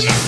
Yes!